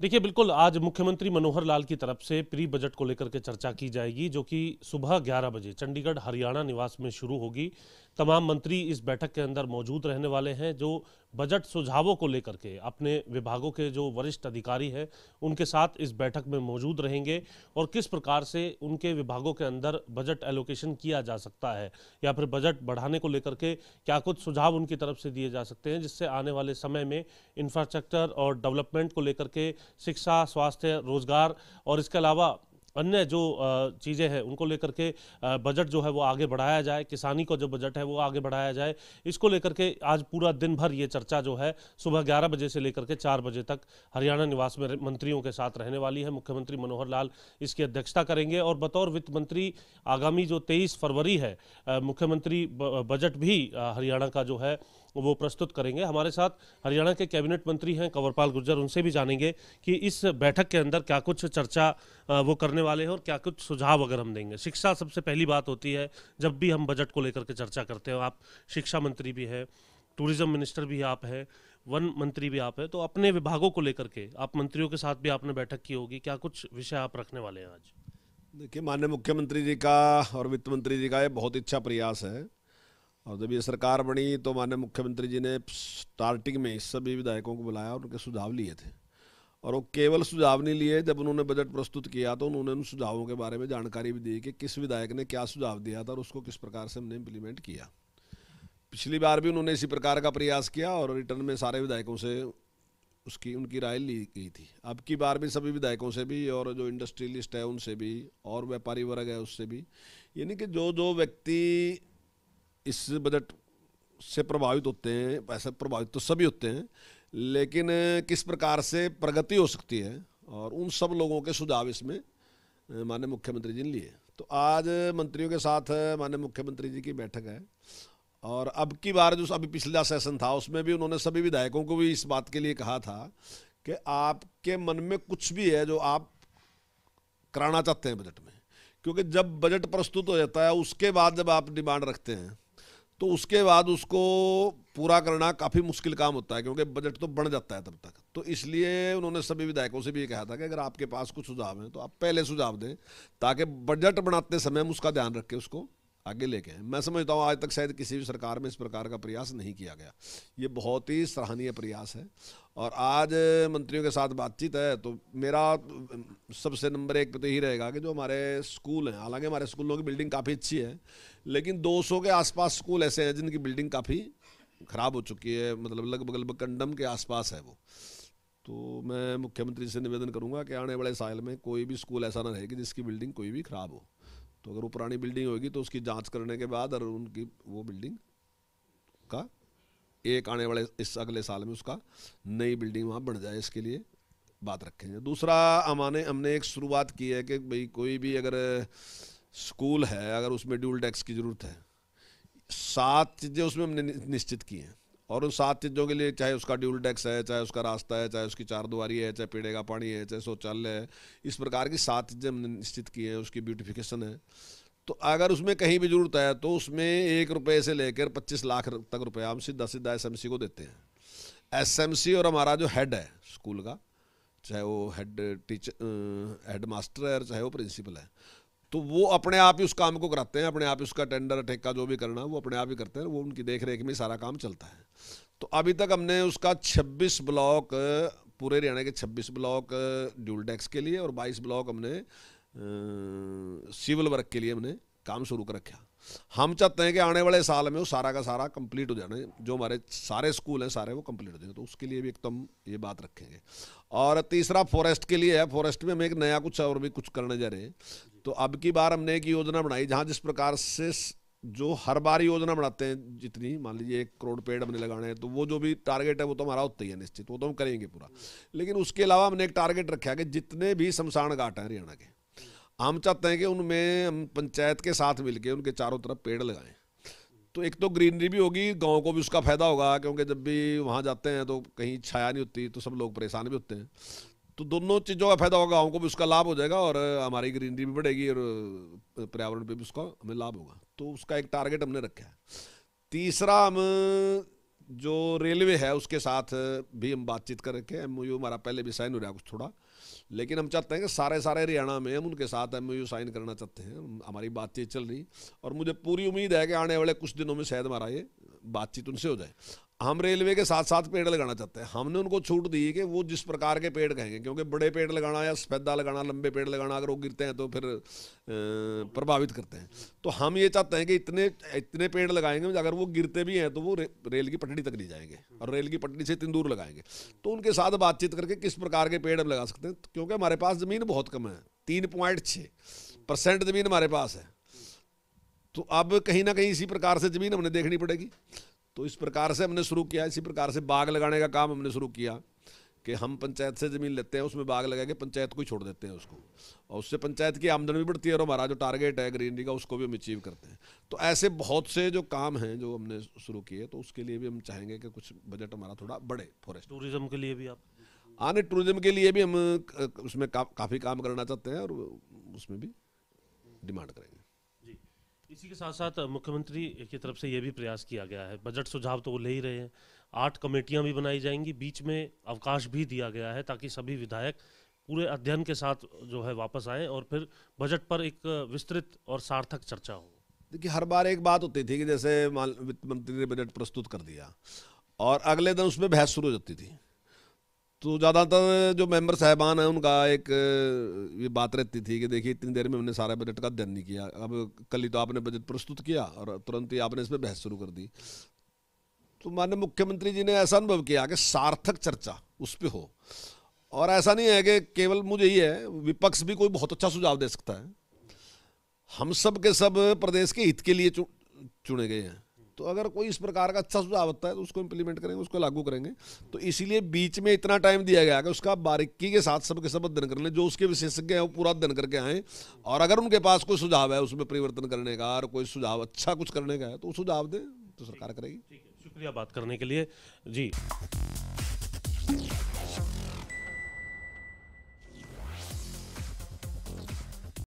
देखिए, बिल्कुल, आज मुख्यमंत्री मनोहर लाल की तरफ़ से प्री बजट को लेकर के चर्चा की जाएगी, जो कि सुबह 11 बजे चंडीगढ़, हरियाणा निवास में शुरू होगी। तमाम मंत्री इस बैठक के अंदर मौजूद रहने वाले हैं, जो बजट सुझावों को लेकर के, अपने विभागों के जो वरिष्ठ अधिकारी हैं, उनके साथ इस बैठक में मौजूद रहेंगे और किस प्रकार से उनके विभागों के अंदर बजट एलोकेशन किया जा सकता है, या फिर बजट बढ़ाने को लेकर के क्या कुछ सुझाव उनकी तरफ़ से दिए जा सकते हैं, जिससे आने वाले समय में इंफ्रास्ट्रक्चर और डेवलपमेंट को लेकर के शिक्षा, स्वास्थ्य, रोज़गार और इसके अलावा अन्य जो चीज़ें हैं, उनको लेकर के बजट जो है वो आगे बढ़ाया जाए, किसानी का जो बजट है वो आगे बढ़ाया जाए, इसको लेकर के आज पूरा दिन भर ये चर्चा जो है सुबह ग्यारह बजे से लेकर के चार बजे तक हरियाणा निवास में मंत्रियों के साथ रहने वाली है, मुख्यमंत्री मनोहर लाल इसकी अध्यक्षता करेंगे और बतौर वित्त मंत्री आगामी जो तेईस फरवरी है मुख्यमंत्री बजट भी हरियाणा का जो है वो प्रस्तुत करेंगे। हमारे साथ हरियाणा के कैबिनेट मंत्री हैं कंवरपाल गुर्जर, उनसे भी जानेंगे कि इस बैठक के अंदर क्या कुछ चर्चा वो करने वाले हैं और क्या कुछ सुझाव अगर हम देंगे। शिक्षा सबसे पहली बात होती है, जब भी हम बजट को लेकर के चर्चा करते हो, आप शिक्षा मंत्री भी हैं, टूरिज़्म मिनिस्टर भी आप हैं, वन मंत्री भी आप हैं तो अपने विभागों को लेकर के, आप मंत्रियों के साथ भी आपने बैठक की होगी, क्या कुछ विषय आप रखने वाले हैं आज? देखिए, माननीय मुख्यमंत्री जी का और वित्त मंत्री जी का ये बहुत अच्छा प्रयास है। और जब ये सरकार बनी तो माननीय मुख्यमंत्री जी ने स्टार्टिंग में सभी विधायकों को बुलाया और उनके सुझाव लिए थे। और वो केवल सुझाव नहीं लिए, जब उन्होंने बजट प्रस्तुत किया तो उन्होंने उन सुझावों के बारे में जानकारी भी दी कि किस विधायक ने क्या सुझाव दिया था और उसको किस प्रकार से हमने इम्प्लीमेंट किया। पिछली बार भी उन्होंने इसी प्रकार का प्रयास किया और रिटर्न में सारे विधायकों से उसकी, उनकी राय ली गई थी। अब की बार भी सभी विधायकों से भी और जो इंडस्ट्रियलिस्ट है, उनसे भी और व्यापारी वर्ग है, उससे भी। यानी कि जो जो व्यक्ति इस बजट से प्रभावित होते हैं ऐसे प्रभावित तो सभी होते हैं, लेकिन किस प्रकार से प्रगति हो सकती है और उन सब लोगों के सुझाव इसमें माननीय मुख्यमंत्री जी ने लिए। तो आज मंत्रियों के साथ माननीय मुख्यमंत्री जी की बैठक है और अब की बार जो अभी पिछला सेशन था, उसमें भी उन्होंने सभी विधायकों को भी इस बात के लिए कहा था कि आपके मन में कुछ भी है जो आप कराना चाहते हैं बजट में, क्योंकि जब बजट प्रस्तुत हो जाता है, उसके बाद जब आप डिमांड रखते हैं तो उसके बाद उसको पूरा करना काफ़ी मुश्किल काम होता है, क्योंकि बजट तो बढ़ जाता है तब तक। तो इसलिए उन्होंने सभी विधायकों से भी ये कहा था कि अगर आपके पास कुछ सुझाव हैं तो आप पहले सुझाव दें, ताकि बजट बनाते समय हम उसका ध्यान रखें उसको। आगे लेके आए। मैं समझता हूँ आज तक शायद किसी भी सरकार में इस प्रकार का प्रयास नहीं किया गया। ये बहुत ही सराहनीय प्रयास है। और आज मंत्रियों के साथ बातचीत है तो मेरा सबसे नंबर एक तो यही रहेगा कि जो हमारे स्कूल हैं, हालाँकि हमारे स्कूलों की बिल्डिंग काफ़ी अच्छी है, लेकिन 200 के आसपास स्कूल ऐसे हैं जिनकी बिल्डिंग काफ़ी ख़राब हो चुकी है मतलब लगभग लगभग कंडम के आसपास है वो। तो मैं मुख्यमंत्री से निवेदन करूँगा कि आने वाले साल में कोई भी स्कूल ऐसा ना रहेगी जिसकी बिल्डिंग कोई भी ख़राब हो। तो अगर वो पुरानी बिल्डिंग होगी तो उसकी जाँच करने के बाद और उनकी वो बिल्डिंग का एक आने वाले इस अगले साल में उसका नई बिल्डिंग वहाँ बन जाए, इसके लिए बात रखेंगे। दूसरा, हमारे, हमने एक शुरुआत की है कि भाई कोई भी अगर स्कूल है, अगर उसमें ड्यूल टैक्स की ज़रूरत है, सात चीज़ें उसमें हमने निश्चित की हैं। और उन सात चीज़ों के लिए, चाहे उसका ड्यूल टैक्स है, चाहे उसका रास्ता है, चाहे उसकी चार दुआरी है, चाहे पेड़े का पानी है, चाहे शौचालय है, इस प्रकार की सात चीज़ें हमने निश्चित की हैं, उसकी ब्यूटिफिकेशन है। तो अगर उसमें कहीं भी ज़रूरत है तो उसमें एक रुपये से लेकर पच्चीस लाख तक रुपया हम सीधा सीधा एस को देते हैं। एसएमसी और हमारा जो हेड है स्कूल का, चाहे वो हेड टीचर हेड मास्टर है, चाहे वो प्रिंसिपल है तो वो अपने आप ही उस काम को कराते हैं, अपने आप ही उसका टेंडर ठेका जो भी करना वो अपने आप ही करते हैं, वो उनकी देख रेख में सारा काम चलता है। तो अभी तक हमने उसका 26 ब्लॉक, पूरे हरियाणा के 26 ब्लॉक ड्यूल टैक्स के लिए और 22 ब्लॉक हमने सिविल वर्क के लिए हमने काम शुरू कर रखा। हम चाहते हैं कि आने वाले साल में वो सारा का सारा कंप्लीट हो जाना जो हमारे सारे स्कूल हैं, सारे वो कंप्लीट हो जाए। तो उसके लिए भी एकदम ये बात रखेंगे। और तीसरा फॉरेस्ट के लिए है। फॉरेस्ट में हम एक नया कुछ और भी कुछ करने जा रहे हैं। तो अब की बार हमने एक योजना बनाई, जहाँ जिस प्रकार से जो हर बार योजना बनाते हैं, जितनी मान लीजिए एक करोड़ पेड़ हमने लगाने हैं तो वो जो भी टारगेट है, वो तो हमारा होता ही है निश्चित। वो तो हम करेंगे पूरा। लेकिन उसके अलावा हमने एक टारगेट रखा है कि जितने भी शमशान घाट हैं हरियाणा के हम चाहते हैं कि उनमें हम पंचायत के साथ मिलकर उनके चारों तरफ़ पेड़ लगाएँ। तो एक तो ग्रीनरी भी होगी, गाँव को भी उसका फ़ायदा होगा, क्योंकि जब भी वहाँ जाते हैं तो कहीं छाया नहीं होती तो सब लोग परेशान भी होते हैं। तो दोनों चीज़ों का फ़ायदा होगा, गाँव को भी उसका लाभ हो जाएगा और हमारी ग्रीनरी भी बढ़ेगी और पर्यावरण पे भी उसका हमें लाभ होगा। तो उसका एक टारगेट हमने रखा है। तीसरा हम जो रेलवे है उसके साथ भी हम बातचीत करके एम हमारा पहले भी साइन हो रहा है कुछ थोड़ा। लेकिन हम चाहते हैं कि सारे सारे हरियाणा में हम उनके साथ एम साइन करना चाहते हैं। हमारी बातचीत चल रही और मुझे पूरी उम्मीद है कि आने वाले कुछ दिनों में शायद हमारा ये बातचीत उनसे हो जाए। हम रेलवे के साथ साथ पेड़ लगाना चाहते हैं। हमने उनको छूट दी कि वो जिस प्रकार के पेड़ कहेंगे क्योंकि बड़े पेड़ लगाना या सफेदा लगाना लंबे पेड़ लगाना अगर वो गिरते हैं तो फिर प्रभावित करते हैं। तो हम ये चाहते हैं कि इतने इतने पेड़ लगाएँगे अगर वो गिरते भी हैं तो वो रे, रेल की पटड़ी तक नहीं जाएँगे और रेल की पटड़ी से इतनी दूर लगाएँगे। तो उनके साथ बातचीत करके किस प्रकार के पेड़ हम लगा सकते हैं क्योंकि हमारे पास ज़मीन बहुत कम है तीन पॉइंट छः परसेंट ज़मीन हमारे पास है। तो अब कहीं ना कहीं इसी प्रकार से ज़मीन हमने देखनी पड़ेगी। तो इस प्रकार से हमने शुरू किया इसी प्रकार से बाग लगाने का काम हमने शुरू किया कि हम पंचायत से ज़मीन लेते हैं उसमें बाग लगा के पंचायत को ही छोड़ देते हैं उसको। और उससे पंचायत की आमदनी भी बढ़ती है और हमारा जो टारगेट है ग्रीनरी का उसको भी हम अचीव करते हैं। तो ऐसे बहुत से जो काम हैं जो हमने शुरू किए तो उसके लिए भी हम चाहेंगे कि कुछ बजट हमारा थोड़ा बढ़े फॉरेस्ट टूरिज़्म के लिए भी आप? आने टूरिज़्म के लिए भी हम उसमें का, काफ़ी काम करना चाहते हैं और उसमें भी डिमांड करेंगे। इसी के साथ साथ मुख्यमंत्री की तरफ़ से ये भी प्रयास किया गया है। बजट सुझाव तो वो ले ही रहे हैं। आठ कमेटियाँ भी बनाई जाएँगी। बीच में अवकाश भी दिया गया है ताकि सभी विधायक पूरे अध्ययन के साथ जो है वापस आए और फिर बजट पर एक विस्तृत और सार्थक चर्चा हो। देखिए, हर बार एक बात होती थी कि जैसे वित्त मंत्री ने बजट प्रस्तुत कर दिया और अगले दिन उसमें बहस शुरू हो जाती थी। तो ज़्यादातर जो मेंबर साहबान हैं, उनका एक, ये बात रहती थी कि देखिए, इतनी देर में हमने सारा बजट का अध्ययन नहीं किया। अब कल ही तो आपने बजट प्रस्तुत किया और तुरंत ही आपने इस पर बहस शुरू कर दी। तो माननीय मुख्यमंत्री जी ने ऐसा अनुभव किया कि सार्थक चर्चा उस पर हो। और ऐसा नहीं है कि केवल मुझे ही है, विपक्ष भी कोई बहुत अच्छा सुझाव दे सकता है। हम सब के सब प्रदेश के हित के लिए चुने गए हैं। तो अगर कोई इस प्रकार का अच्छा सुझाव होता है तो उसको इम्प्लीमेंट करेंगे, उसको लागू करेंगे। तो इसीलिए बीच में इतना टाइम दिया गया कि उसका बारीकी के साथ सबके सब अध्ययन कर लें, जो उसके विशेषज्ञ हैं वो पूरा अध्ययन करके आए। और अगर उनके पास कोई सुझाव है, उसमें परिवर्तन करने का, और कोई सुझाव अच्छा कुछ करने का है तो सुझाव दें तो सरकार करेगी। शुक्रिया बात करने के लिए। जी।